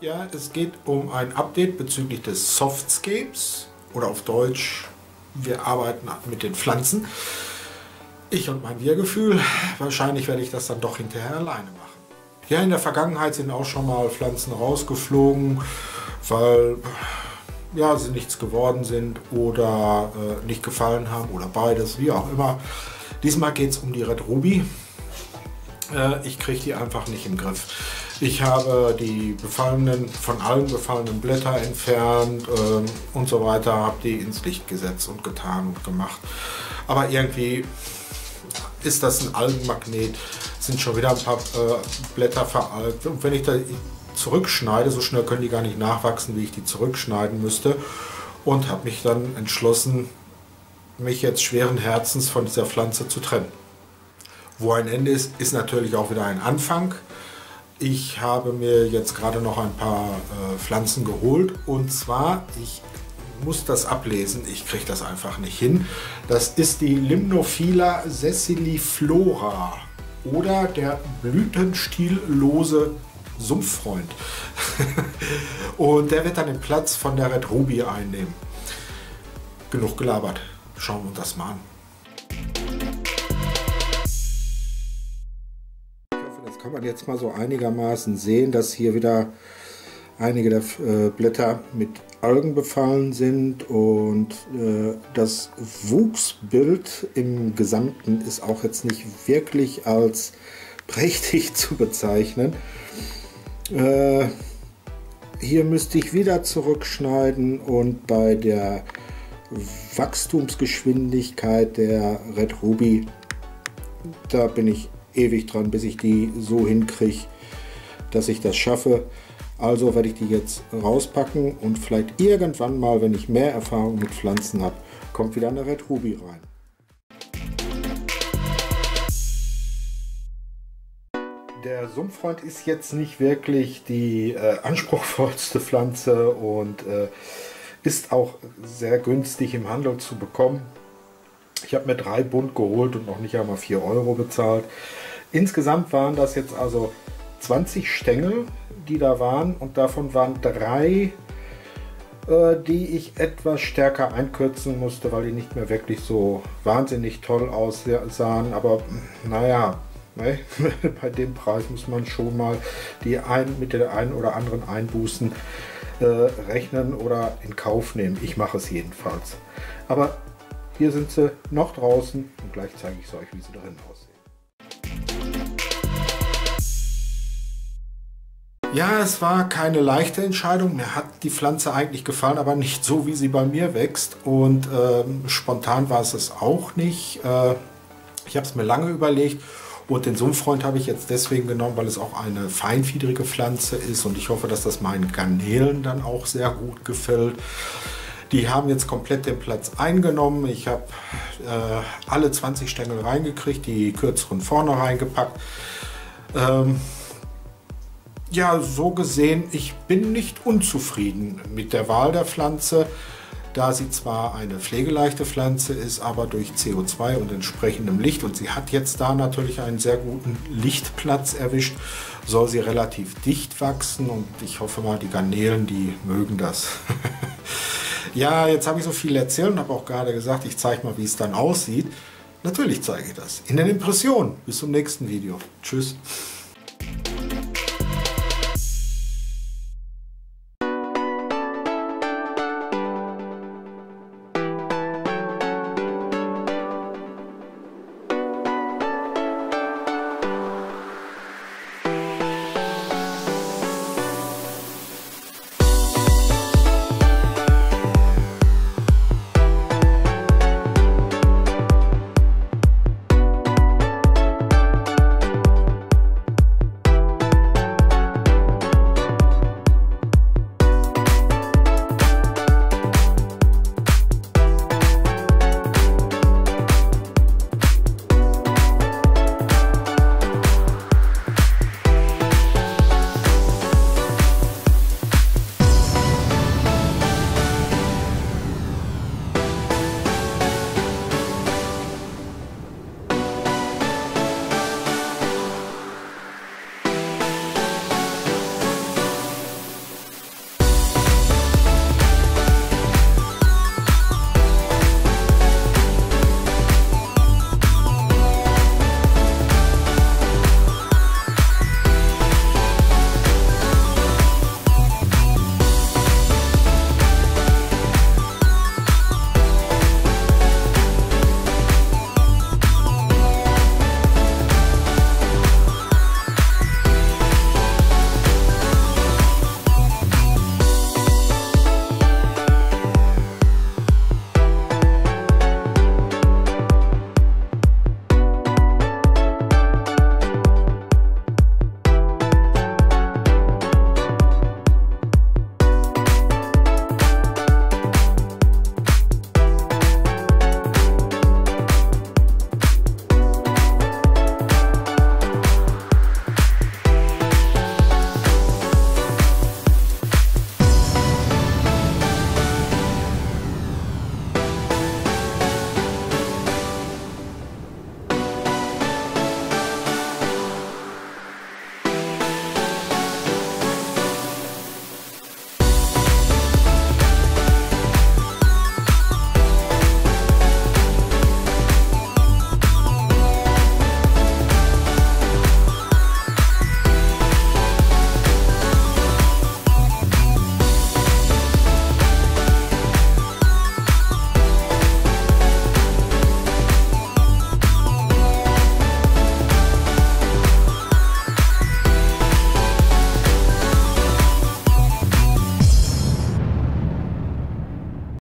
Ja, es geht um ein Update bezüglich des Softscapes oder auf Deutsch, wir arbeiten mit den Pflanzen. Ich und mein Wir-Gefühl, wahrscheinlich werde ich das dann doch hinterher alleine machen. Ja, in der Vergangenheit sind auch schon mal Pflanzen rausgeflogen, weil ja, sie nichts geworden sind oder äh, nicht gefallen haben oder beides, wie auch immer. Diesmal geht es um die Red Ruby. Äh, ich kriege die einfach nicht im Griff. Ich habe die befallenen, von allen befallenen Blätter entfernt äh, und so weiter, habe die ins Licht gesetzt und getan und gemacht. Aber irgendwie ist das ein Algenmagnet, sind schon wieder ein paar äh, Blätter veralgt. Und wenn ich da zurückschneide, so schnell können die gar nicht nachwachsen, wie ich die zurückschneiden müsste. Und habe mich dann entschlossen, mich jetzt schweren Herzens von dieser Pflanze zu trennen. Wo ein Ende ist, ist natürlich auch wieder ein Anfang. Ich habe mir jetzt gerade noch ein paar äh, Pflanzen geholt und zwar, ich muss das ablesen, ich kriege das einfach nicht hin. Das ist die Limnophila sessiliflora oder der blütenstiellose Sumpffreund. und der wird dann den Platz von der Red Ruby einnehmen. Genug gelabert. Schauen wir uns das mal an. Kann man jetzt mal so einigermaßen sehen, dass hier wieder einige der äh, Blätter mit Algen befallen sind und äh, das Wuchsbild im Gesamten ist auch jetzt nicht wirklich als prächtig zu bezeichnen. Äh, hier müsste ich wieder zurückschneiden und bei der Wachstumsgeschwindigkeit der Red Ruby, da bin ich ewig dran, bis ich die so hinkriege, dass ich das schaffe. Also werde ich die jetzt rauspacken und vielleicht irgendwann mal, wenn ich mehr Erfahrung mit Pflanzen habe, kommt wieder eine Red Ruby rein. Der Sumpffreund ist jetzt nicht wirklich die äh, anspruchsvollste Pflanze und äh, ist auch sehr günstig im Handel zu bekommen. Ich habe mir drei Bund geholt und noch nicht einmal 4 Euro bezahlt. Insgesamt waren das jetzt also 20 Stängel, die da waren und davon waren drei, äh, die ich etwas stärker einkürzen musste, weil die nicht mehr wirklich so wahnsinnig toll aussahen. Aber naja, ne? bei dem Preis muss man schon mal die ein, mit den einen oder anderen Einbußen äh, rechnen oder in Kauf nehmen. Ich mache es jedenfalls. Aber hier sind sie noch draußen und gleich zeige ich es euch, wie sie drin aussehen. Ja, es war keine leichte Entscheidung. Mir hat die Pflanze eigentlich gefallen, aber nicht so, wie sie bei mir wächst. Und ähm, spontan war es es auch nicht. Äh, ich habe es mir lange überlegt und den Sumpffreund habe ich jetzt deswegen genommen, weil es auch eine feinfiedrige Pflanze ist und ich hoffe, dass das meinen Garnelen dann auch sehr gut gefällt. Die haben jetzt komplett den Platz eingenommen. Ich habe äh, alle 20 Stängel reingekriegt, die kürzeren vorne reingepackt. Ähm, ja, so gesehen, ich bin nicht unzufrieden mit der Wahl der Pflanze, da sie zwar eine pflegeleichte Pflanze ist, aber durch CO2 und entsprechendem Licht und sie hat jetzt da natürlich einen sehr guten Lichtplatz erwischt, soll sie relativ dicht wachsen und ich hoffe mal, die Garnelen, die mögen das. Ja, jetzt habe ich so viel erzählt und habe auch gerade gesagt, ich zeige mal, wie es dann aussieht. Natürlich zeige ich das. In den Impressionen. Bis zum nächsten Video. Tschüss.